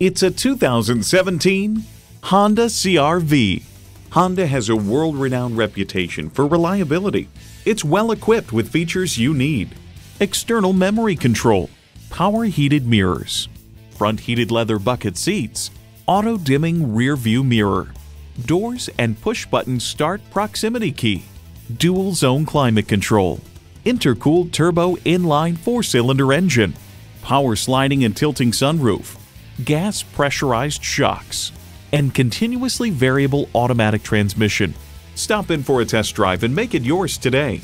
It's a 2017 Honda CRV. Honda has a world renowned reputation for reliability. It's well equipped with features you need external memory control, power heated mirrors, front heated leather bucket seats, auto dimming rear view mirror, doors and push button start proximity key, dual zone climate control, intercooled turbo inline four cylinder engine, power sliding and tilting sunroof, gas pressurized shocks, and continuously variable automatic transmission. Stop in for a test drive and make it yours today.